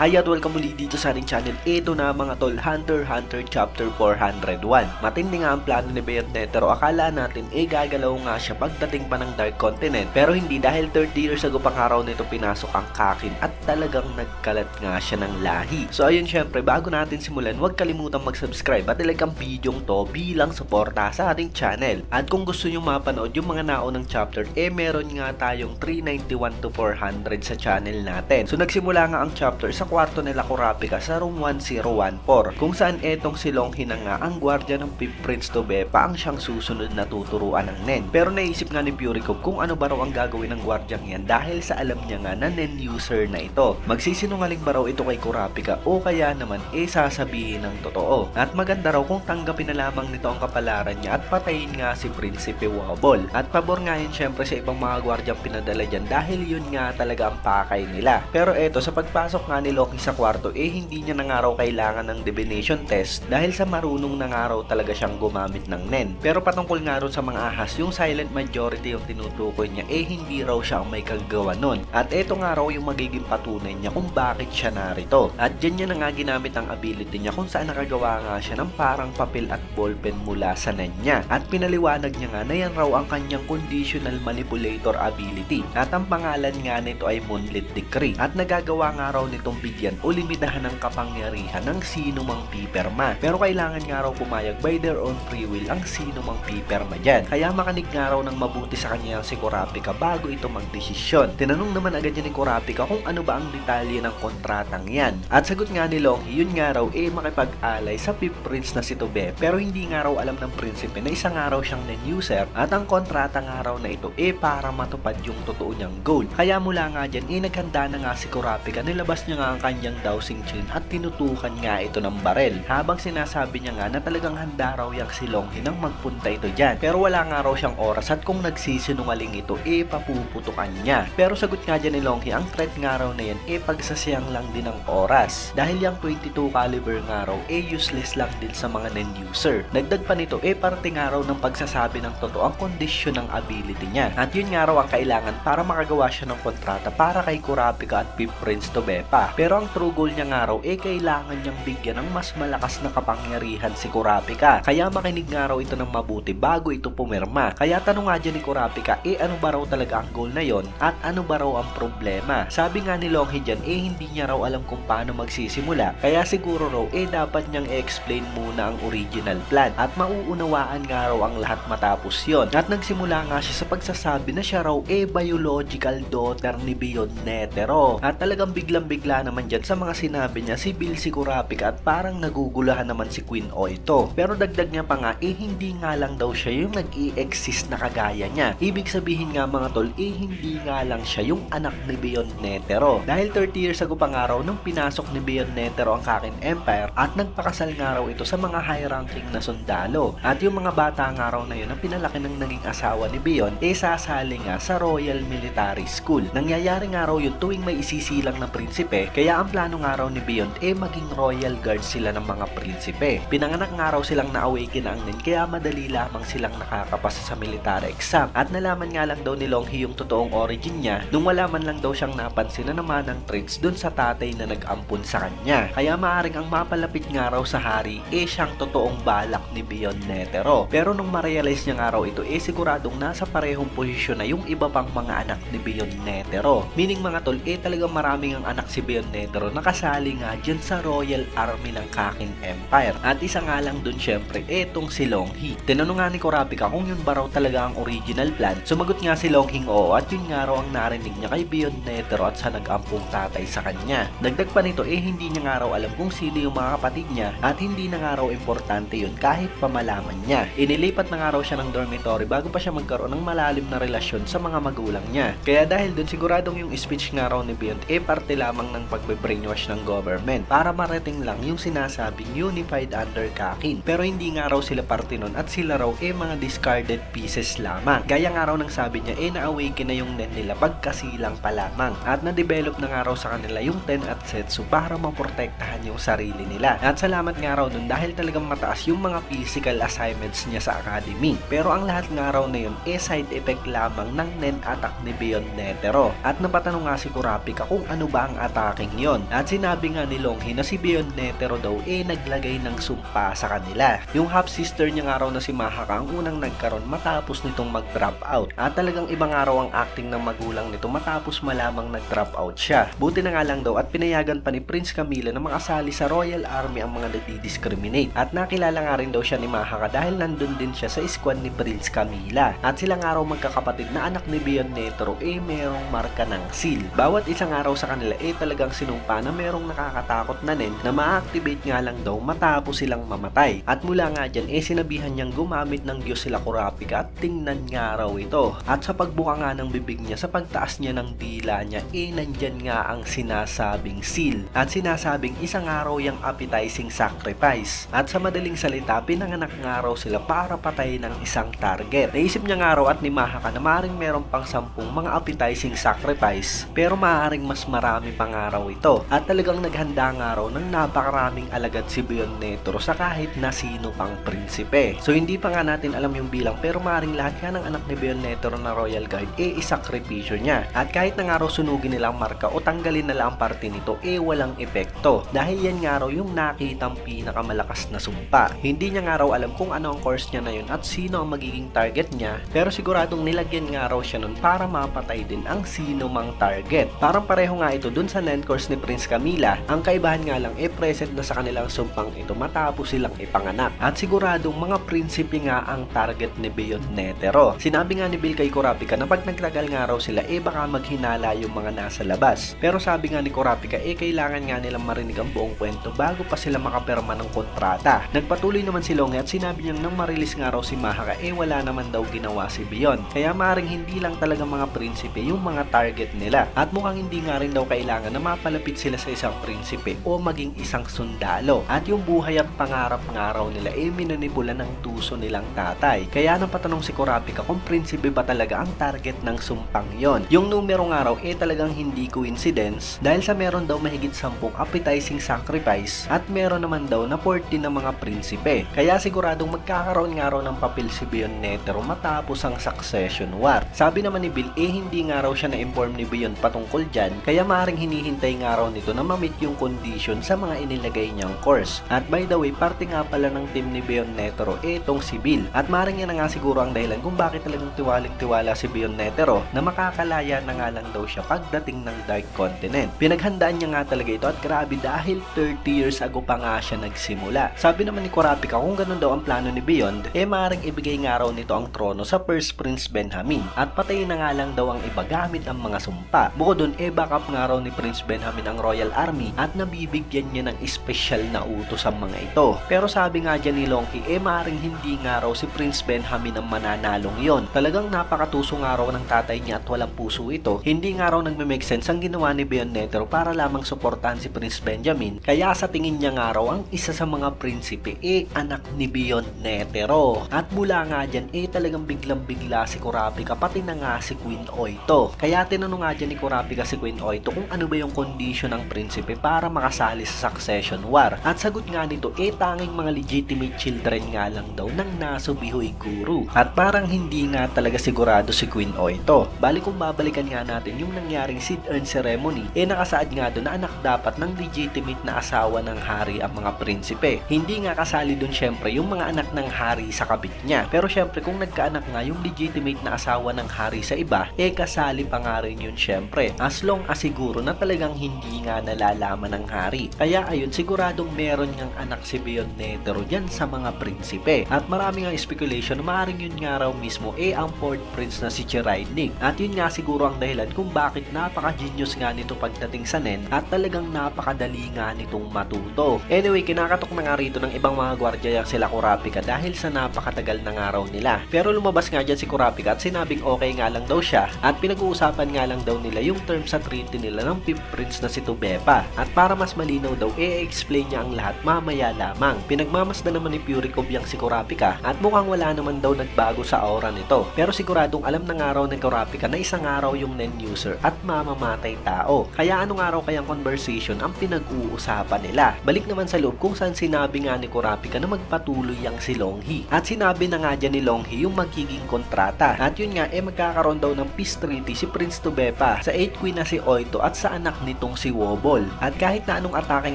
Hi at welcome muli dito sa ating channel. Ito na mga tol, Hunter Hunter Chapter 401. Matindi nga ang plano ni Bayonetta pero akala natin eh gagalaw nga siya pagdating pa ng Dark Continent. Pero hindi dahil 30 years ago pang araw nito pinasok ang Kakin at talagang nagkalat nga siya ng lahi. So ayun syempre, bago natin simulan, huwag kalimutang mag-subscribe at ilike ang video to bilang suporta sa ating channel. At kung gusto nyo mapanood yung mga naunang chapter, eh meron nga tayong 391 to 400 sa channel natin. So nagsimula nga ang chapter sa kwarto nila Kurapika sa room 1014 kung saan etong si Longhi na nga ang gwardya ng Pip Prince Tobepa ang siyang susunod na tuturuan ng Nen. Pero naisip nga ni Purikov kung ano ba raw ang gagawin ng gwardyang yan dahil sa alam niya nga na Nen user na ito. Magsisinungaling ba raw ito kay Kurapika o kaya naman eh sasabihin ng totoo. At maganda raw kung tanggapin na lamang nito ang kapalaran niya at patayin nga si Prinsipe Wobble. At pabor nga yun syempre sa ibang mga gwardyang pinadala dyan dahil yun nga talaga ang pakay nila. Pero eto sa pagpasok nga ni Loki sa kwarto eh hindi niya na nga raw kailangan ng divination test dahil sa marunong na nga raw talaga siyang gumamit ng nen. Pero patungkol nga ron sa mga ahas, yung silent majority yung tinutukoy niya eh hindi raw siya ang may kagawa nun. At eto nga raw yung magiging patunay niya kung bakit siya narito. At dyan niya na nga ginamit ang ability niya kung saan nakagawa nga siya ng parang papel at ballpen mula sa nen niya. At pinaliwanag niya nga na yan raw ang kanyang conditional manipulator ability. At ang pangalan nga nito ay Moonlit Decree. At nagagawa nga raw nitong bigyan o limitahan ng kapangyarihan ng sino mang piperma. Pero kailangan nga raw pumayag by their own free will ang sino mang piperma dyan. Kaya makanig nga raw ng mabuti sa kanya si Kurapika bago ito magdesisyon. Tinanong naman agad niya ni Kurapika kung ano ba ang detalye ng kontratang yan. At sagot nga ni Longhi, yun nga raw eh makipag-alay sa Pip Prince na si Tobe pero hindi nga raw alam ng prinsipe na isang araw siyang nen-user at ang kontrata nga raw na ito eh para matupad yung totoo niyang goal. Kaya mula nga dyan eh naghanda na nga si Kurapika nilabas niya nga ang kanyang dowsing chin at tinutukan nga ito ng barel. Habang sinasabi niya nga na talagang handa raw yang si Longhi nang magpunta ito dyan. Pero wala nga raw siyang oras at kung nagsisinungaling ito eh papuputukan niya. Pero sagot nga dyan ni Longhi ang threat nga raw na yan eh pagsasayang lang din ng oras. Dahil yung 22 caliber nga raw eh useless lang din sa mga non-user. Dagdag pa nito eh parte nga raw ng pagsasabi ng totoo ang kondisyon ng ability niya. At yun nga raw ang kailangan para makagawa siya ng kontrata para kay Kurapika at Pip Prince Tobepa. Pero ang true goal niya nga raw eh kailangan niyang bigyan ng mas malakas na kapangyarihan si Kurapika. Kaya makinig nga raw ito ng mabuti bago ito pumirma. Kaya tanong nga dyan ni Kurapika eh ano ba raw talaga ang goal na yon at ano ba raw ang problema. Sabi nga ni Longhi dyan eh hindi niya raw alam kung paano magsisimula. Kaya siguro raw eh dapat niyang i-explain muna ang original plan at mauunawaan nga raw ang lahat matapos yon. At nagsimula nga siya sa pagsasabi na siya raw eh biological daughter ni Beyond Netero. At talagang biglang-bigla naman dyan sa mga sinabi niya si Bill Sigurapik at parang nagugulahan naman si Queen O ito. Pero dagdag niya pa nga eh hindi nga lang daw siya yung nag-i-exist na kagaya niya. Ibig sabihin nga mga tol eh hindi nga lang siya yung anak ni Beyond Netero. Dahil 30 years ago pa nga raw nung pinasok ni Beyond Netero ang Kakin Empire at nagpakasal nga raw ito sa mga high-ranking na sundalo. At yung mga bata nga raw na yun ang pinalaki ng naging asawa ni Beyond eh sasali nga sa Royal Military School. Nangyayari nga raw yun tuwing may isisilang na prinsipe kaya ang plano nga raw ni Beyond eh maging royal guard sila ng mga prinsipe. Pinanganak nga raw silang na-awaken ang nin kaya madali lamang silang nakakapasa sa military exam. At nalaman nga lang daw ni Longhi yung totoong origin niya nung wala man lang daw siyang napansin na naman ng traits dun sa tatay na nag-ampun sa kanya. Kaya maaring ang mapalapit nga raw sa hari eh siyang totoong balak ni Beyond Netero. Pero nung ma-realize niya nga raw ito eh siguradong nasa parehong posisyon na yung iba pang mga anak ni Beyond Netero. Meaning mga tol eh talagang maraming ang anak si Beyond Netero nakasali nga dyan sa Royal Army ng Kakin Empire. At isa nga lang dun syempre etong si Longhi. Tinanong nga ni Kurapika kung yun ba raw talaga ang original plan. Sumagot nga si Longhing oo at yun nga raw ang narinig niya kay Beyond at sa nag-ampong tatay sa kanya. Dagdag pa nito eh hindi niya nga raw alam kung sino yung mga kapatid niya at hindi na nga raw importante yun kahit pamalaman niya. Inilipat na nga raw siya ng dormitory bago pa siya magkaroon ng malalim na relasyon sa mga magulang niya. Kaya dahil dun siguradong yung speech nga raw ni Beyond eh parte lamang ng pagbe-brainwash ng government para marating lang yung sinasabing unified under Kakin. Pero hindi nga raw sila parte nun at sila raw eh mga discarded pieces lamang. Gaya nga raw ng sabi niya eh na-awaken na yung nen nila pagkasilang pa lamang at na-develop na nga raw sa kanila yung Ten at Setsu para maprotektahan yung sarili nila. At salamat nga raw dun dahil talagang mataas yung mga physical assignments niya sa academy. Pero ang lahat nga raw na yun eh side effect lamang ng nen attack ni Beyond Netero. At napatanong nga si Kurapika kung ano ba ang ataking rin yon. At sinabi nga ni Longhi na si Beyond Netero daw eh naglagay ng sumpa sa kanila. Yung half-sister niya nga raw na si Mahaka ang unang nagkaroon matapos nitong mag-drop out. At talagang ibang araw ang acting ng magulang nito matapos malamang nag-drop out siya. Buti na nga lang daw at pinayagan pa ni Prince Camila na makasali sa Royal Army ang mga nagdi-discriminate. At nakilala nga rin daw siya ni Mahaka dahil nandun din siya sa squad ni Prince Camila. At silang araw magkakapatid na anak ni Beyond Netero eh merong marka ng seal. Bawat isang araw sa kanila eh talagang sinumpa na merong nakakatakot na nin na ma-activate nga lang daw matapos silang mamatay. At mula nga dyan eh sinabihan niyang gumamit ng Diyos sila Kurapika at tingnan nga raw ito. At sa pagbuka nga ng bibig niya sa pagtaas niya ng dila niya eh nandyan nga ang sinasabing seal. At sinasabing isang araw yung appetizing sacrifice. At sa madaling salita pinanganak nga raw sila para patayin ng isang target. Naisip niya nga raw at ni Mahaka na maaaring meron pang sampung mga appetizing sacrifice pero maaaring mas marami pang araw ito. At talagang naghanda nga raw ng napakaraming alagad si Beyond Netro sa kahit na sino pang prinsipe. So hindi pa nga natin alam yung bilang pero maaaring lahat nga ng anak ni Beyond Netro na Royal Guard e eh, isakripisyo niya. At kahit na nga raw sunugin nila marka o tanggalin nila ang parte nito eh walang epekto. Dahil yan nga raw yung nakitang pinakamalakas na sumpa. Hindi niya nga raw alam kung ano ang course niya na yun at sino ang magiging target niya pero siguradong nilagyan nga raw siya nun para mapatay din ang sino mang target. Parang pareho nga ito dun sa 9 course ni Prince Camila. Ang kaibahan nga lang eh present na sa kanilang sumpang ito matapos silang ipanganak. At siguradong mga prinsipe nga ang target ni Beyond Netero. Sinabi nga ni Bill kay Kurapika na pag nagtagal nga raw sila eh baka maghinala yung mga nasa labas. Pero sabi nga ni Kurapika eh kailangan nga nilang marinig ang buong kwento bago pa sila makaperma ng kontrata. Nagpatuloy naman si Longi at sinabi niyang nang marilis nga raw si Mahaka eh wala naman daw ginawa si Beyond. Kaya maring hindi lang talaga mga prinsipe yung mga target nila. At mukhang hindi nga rin daw kailangan na mapalapit sila sa isang prinsipe o maging isang sundalo. At yung buhay at pangarap nga raw nila eh minanipula ng tuso nilang tatay. Kaya nang patanong si Kurapika kung prinsipe ba talaga ang target ng sumpang yon. Yung numero nga raw eh talagang hindi coincidence dahil sa meron daw mahigit 10 appetizing sacrifice at meron naman daw na 14 ng mga prinsipe. Kaya siguradong magkakaroon nga raw ng papel si Beyond Netero matapos ang succession war. Sabi naman ni Bill eh hindi nga raw siya na-inform ni Beyond patungkol dyan kaya maaaring hinihintay nga raw nito na mamit yung condition sa mga inilagay niyang course. At by the way, parte nga pala ng team ni Beyond Netero itong si Bill. At maaaring yan nga siguro ang dahilan kung bakit talagang tiwaling-tiwala si Beyond Netero na makakalaya na nga lang daw siya pagdating ng Dark Continent. Pinaghandaan niya nga talaga ito at grabe dahil 30 years ago pa nga siya nagsimula. Sabi naman ni Kurapika kung ganun daw ang plano ni Beyond, eh maaaring ibigay nga raw nito ang trono sa first Prince Benjamin at patayin na nga lang daw ang iba gamit ang mga sumpa. Bukod dun, eh backup nga raw ni Prince Benjamin ang Royal Army at nabibigyan niya ng special na utos ang mga ito. Pero sabi nga dyan ni Longki, eh maaaring hindi nga raw si Prince Benjamin ang mananalong yon. Talagang napakatuso nga raw ng tatay niya at walang puso ito. Hindi nga raw nagme-make sense ang ginawa ni Beyond Netero para lamang suportahan si Prince Benjamin. Kaya sa tingin niya nga raw ang isa sa mga prinsipe eh anak ni Beyond Netero. At mula nga dyan eh talagang biglang bigla si Kurapika pati na nga si Queen Oito. Kaya tinanong nga dyan ni Kurapika si Queen Oito kung ano ba yung condition ng prinsipe para makasali sa succession war. At sagot nga nito eh tanging mga legitimate children nga lang daw ng Nasubihoy Guru. At parang hindi nga talaga sigurado si Queen Oito. Bali kung babalikan nga natin yung nangyaring seed urn ceremony, eh nakasaad nga doon na anak dapat ng legitimate na asawa ng hari ang mga prinsipe. Hindi nga kasali doon syempre yung mga anak ng hari sa kabit niya. Pero syempre kung nagkaanak nga yung legitimate na asawa ng hari sa iba, eh kasali pa nga rin yun syempre. As long as siguro na talagang hindi nga nalalaman ng hari. Kaya ayun, siguradong meron niyang anak si Beyond Netero dyan sa mga prinsipe. At marami nga speculation na maaaring yun nga raw mismo eh ang fourth prince na si Chiraidnik. At yun nga siguro ang dahilan kung bakit napaka-genius nga nito pagdating sa Nen at talagang napakadali nga nitong matuto. Anyway, kinakatok na nga rito ng ibang mga gwardya yung sila Kurapika dahil sa napakatagal ng araw nila. Pero lumabas nga dyan si Kurapika at sinabing okay nga lang daw siya at pinag-uusapan nga lang daw nila yung term sa treaty nila ng Fifth Prince na si Tubepa. At para mas malinaw daw, i-explain niya ang lahat mamaya lamang. Pinagmamasdan naman ni Puricov yung si Kurapika at mukhang wala naman daw nagbago sa aura nito. Pero siguradong alam ng araw ng Kurapika na isang araw yung Nen user at mamamatay tao. Kaya anong araw kayang conversation ang pinag-uusapan nila. Balik naman sa loob kung saan sinabi nga ni Kurapika na magpatuloy ang si Longhi. At sinabi na nga dyan ni Longhi yung magiging kontrata. At yun nga, eh magkakaroon daw ng peace treaty si Prince Tubepa sa 8 queen na si Oito at sa anak ni nitong si Wobble. At kahit na anong atake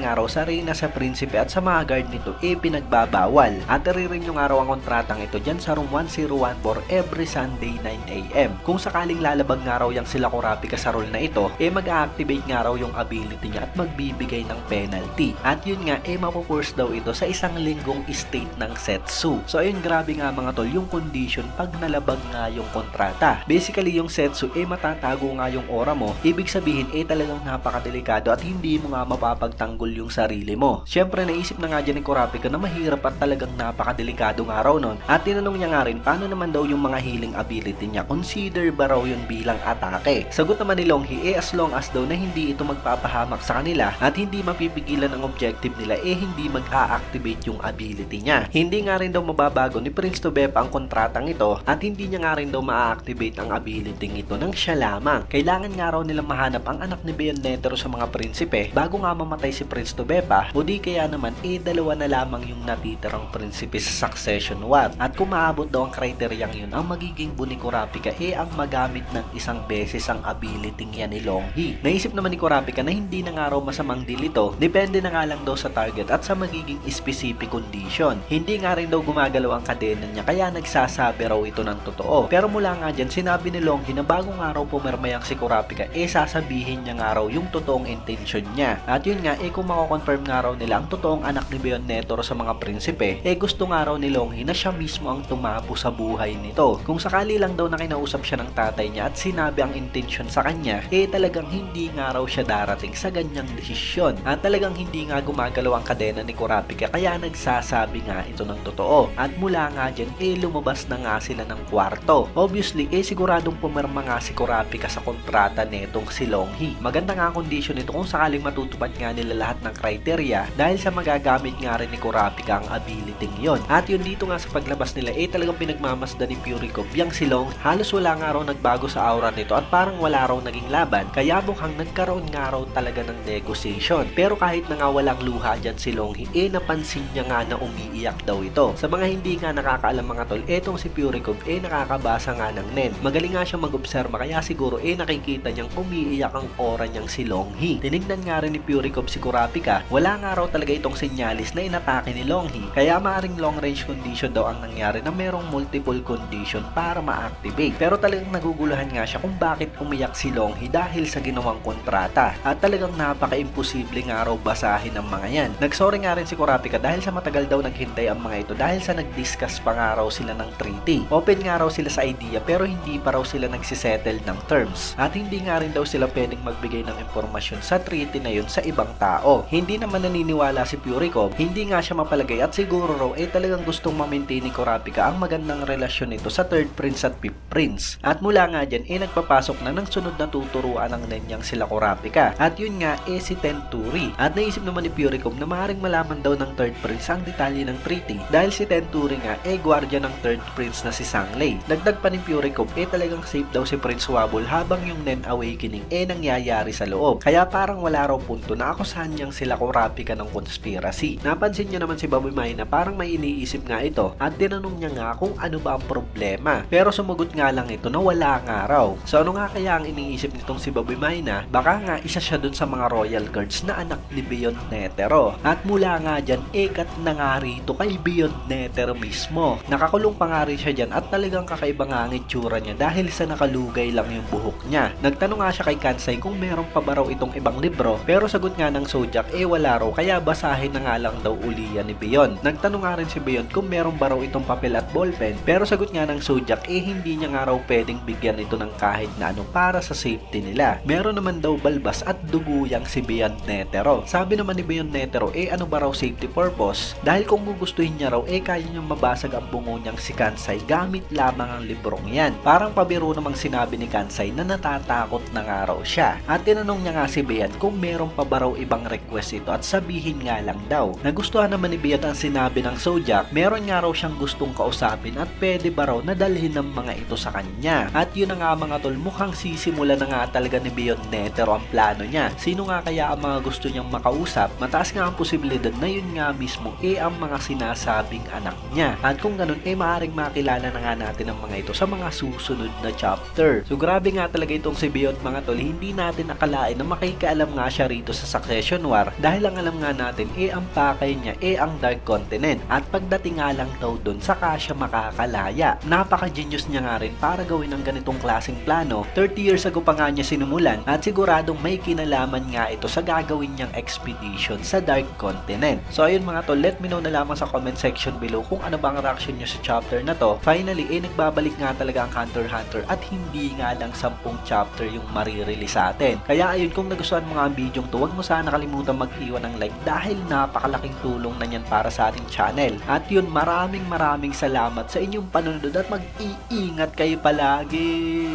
nga raw sa Reyna sa Prinsipe at sa mga guard nito eh, pinagbabawal. At rin nga raw ang kontratang ito dyan sa room 1014 every Sunday 9am. Kung sakaling lalabag nga raw yung sila Kurapika sa role na ito, eh mag-activate nga raw yung ability niya at magbibigay ng penalty. At yun nga, eh mapupurse daw ito sa isang linggong state ng Setsu. So ayun, grabe nga mga tol, yung condition pag nalabag nga yung kontrata. Basically, yung Setsu, eh matatago nga yung aura mo. Ibig sabihin, eh talagang napakadelikado at hindi mo nga mapapagtanggol yung sarili mo. Siyempre, naisip na nga dyan ni Kurapika na mahirap at talagang napakadelikado nga raw nun. At tinanong niya nga rin, paano naman daw yung mga healing ability niya? Consider ba raw yun bilang atake? Sagot naman ni Longhi, eh as long as daw na hindi ito magpapahamak sa kanila at hindi mapipigilan ang objective nila, eh hindi mag-a-activate yung ability niya. Hindi nga rin daw mababago ni Prince Tobepa ang kontratang ito at hindi niya nga rin daw ma-activate ang ability ito ng siya lamang. Kailangan nga raw nilang mahanap ang anak ni Bayonetero sa mga prinsipe bago nga mamatay si Prince Tobepa o di kaya naman eh dalawa na lamang yung natitirang prinsipe sa Succession War. At kung maabot daw ang kriteryang yun, ang magiging Buniko Rapika eh ang magamit ng isang beses ang ability niya ni Longhi. Naisip naman ni Kurapika na hindi na nga raw masamang deal ito, depende na nga lang daw sa target at sa magiging specific condition. Hindi nga rin daw gumagalaw ang kadena niya kaya nagsasabi raw ito ng totoo. Pero mula nga dyan, sinabi ni Longhi na bago nga raw pumirmayang si Kurapika, eh sasabihin niya nga raw yung totoong intention niya. At yun nga, eh kung mako-confirm nga raw nila ang totoong anak ni Bayonetoro sa mga prinsipe, eh gusto nga raw ni Longhi na siya mismo ang tumapo sa buhay nito. Kung sakali lang daw na kinausap siya ng tatay niya at sinabi ang intention sa kanya, eh talagang hindi nga raw siya darating sa ganyang desisyon. At talagang hindi nga gumagalaw ang kadena ni Kurapika kaya nagsasabi nga ito ng totoo. At mula nga dyan, eh lumabas na nga sila ng kwarto. Obviously, eh siguradong pumirma nga si Kurapika sa kontrata netong si Longhi. Maganda nga condition ito kung sakaling matutupad nga nila lahat ng criteria dahil sa magagamit nga rin ni Kurapika ang ability yon. At yun dito nga sa paglabas nila, eh talagang pinagmamasdan ni Purikov yang si Long. Halos wala nga raw nagbago sa aura nito at parang wala raw naging laban kaya mukhang nagkaroon nga raw talaga ng negotiation. Pero kahit na nga walang luha dyan si Longhi, eh napansin niya nga na umiiyak daw ito. Sa mga hindi nga nakakaalam mga tol, etong si Purikov eh nakakabasa nga ng NEN. Magaling nga siya mag-obserba kaya siguro eh nakikita niyang umiiyak ang aura niyang si Longhi. Tinignan nga rin ni Purikov si Kurapika, wala nga raw talaga itong senyalis na inatake ni Longhi. Kaya maaring long range condition daw ang nangyari na merong multiple condition para ma-activate. Pero talagang naguguluhan nga siya kung bakit umiyak si Longhi dahil sa ginawang kontrata. At talagang napaka-imposible nga raw basahin ng mga yan. Nagsorry nga rin si Kurapika dahil sa matagal daw naghintay ang mga ito dahil sa nag-discuss pa nga raw sila ng treaty. Open nga raw sila sa idea pero hindi pa raw sila nagsisettle ng terms. At hindi nga rin daw sila pwedeng magbigay ng impormasyon sa treaty na yun sa ibang tao. Hindi naman naniniwala si Purikov, hindi nga siya mapalagay at siguro raw eh talagang gustong ma-maintain ni Kurapika ang magandang relasyon nito sa third prince at fifth prince. At mula nga dyan eh nagpapasok na ng sunod na tuturuan ng nenyang sila Kurapika. At yun nga eh si Tenturi. At naisip naman ni Puricom na maaaring malaman daw ng third prince ang detalye ng treaty dahil si Tenturi nga eh gwardiya ng third prince na si Sangley. Dagdag pa ni Puricom eh talagang safe daw si Prince Wabble habang yung Nen Awakening eh nangyayari sa loob. Kaya parang wala raw punto na akusahan niyang sila Kurapika ng conspiracy. Napansin niya naman si Baboy Mai na parang may iniisip nga ito at tinanong niya nga kung ano ba ang problema. Pero sumagot nga lang ito na wala nga raw. So ano nga kaya ang iniisip nitong si Baboy Mai na baka nga isa siya dun sa mga royal guards na anak ni Beyond Netero. At mula nga dyan, ikat na nga rito kay Beyond Netero mismo. Nakakulong pa nga rin siya dyan at talagang kakaiba nga ang itsura niya dahil sa nakalugay lang yung buhok niya. Nagtanong nga siya kay Kansai kung meron pa ba raw itong ibang libro pero sagot nga ng Sojak eh wala raw kaya basahin na nga lang daw uli yan ni Beyond. Nagtanong nga rin si Beyond kung meron ba raw itong papel at ballpen pero sagot nga ng Sojak eh hindi niya nga raw pwedeng bigyan ito ng kahit na ano para sa safety nila. Meron naman daw balbas at duguyang si Beyond Netero. Sabi naman ni Beyond Netero eh ano ba raw safety purpose? Dahil kung gugustuhin niya raw eh kaya niyang mabasag ang bungo niyang si Kansai gamit lamang ang librong yan. Parang pabiro namang sinabi ni Kansai na natatakot na nga raw siya. At tinanong niya nga si Beyond kung meron pa ba raw ibang request ito at sabihin nga lang daw. Nagustuhan naman ni Beyond ang sinabi ng Sojak, meron nga raw siyang gustong kausapin at pwede ba raw nadalhin ng mga ito sa kanya. At yun na nga mga tol, mukhang sisimula na nga talaga ni Beyond Netero ang plano niya. Sino nga kaya ang mga gusto niyang makausap? Mataas nga ang posibilidad na yun nga mismo eh ang mga sinasabing anak niya. At kung ganun eh maaaring makilala na nga natin ang mga ito sa mga susunod na chapter. So grabe nga talaga itong si Beyond mga tol, hindi natin akalain akalain na makikialam nga siya rito sa Succession War dahil ang alam nga natin eh ang pakay niya eh ang Dark Continent at pagdating nga lang daw dun saka siya makakalaya. Napaka-genius niya nga rin para gawin ang ganitong klaseng plano. 30 years ago pa nga niya sinumulan at siguradong may kinalaman nga ito sa gagawin niyang expedition sa Dark Continent. So ayun mga tol, let me know na lamang sa comment section below kung ano bang reaction niyo sa chapter na to. Finally, eh nagbabalik nga talaga ang Hunter Hunter at hindi nga lang 10 chapter yung marirelease sa atin. Kaya ayun, kung nagustuhan mo nga ang video to, huwag mo sana kalimutan mag-iwan ng like dahil napakalaking tulong na yan para sa ating channel. At yun, maraming maraming salamat sa inyong panunod at mag-iingat kayo palagi.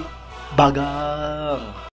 Bagang!